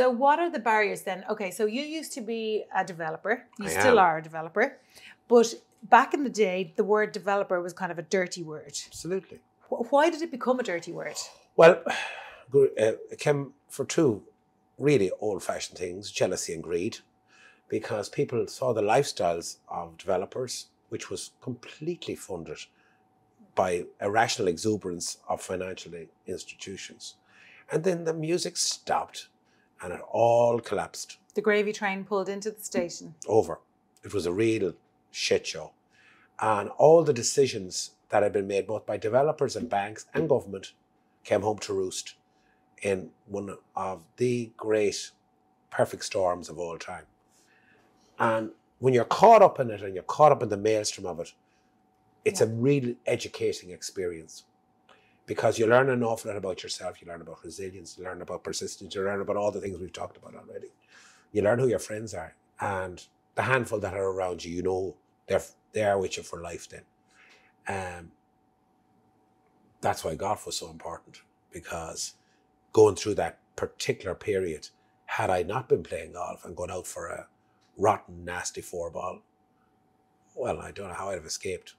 So, what are the barriers then? Okay, so you used to be a developer. You I still am. are a developer, but back in the day, the word developer was kind of a dirty word. Absolutely. Why did it become a dirty word? Well, uh, it came for two really old fashioned things jealousy and greed, because people saw the lifestyles of developers, which was completely funded by irrational exuberance of financial institutions. And then the music stopped and it all collapsed The gravy train pulled into the station. over. It was a real shit show. And all the decisions that had been made both by developers and banks and government came home to roost in one of the great perfect storms of all time. And when you're caught up in it and you're caught up in the maelstrom of it, it's a real educating experience because you learn an awful lot about yourself. You learn about resilience, you learn about persistence, you learn about all the things we've talked about already. You learn who your friends are and the handful that are around you, you know they're they are with you for life then. Um, that's why golf was so important because going through that particular period, had I not been playing golf and gone out for a rotten, nasty four ball, well, I don't know how I'd have escaped.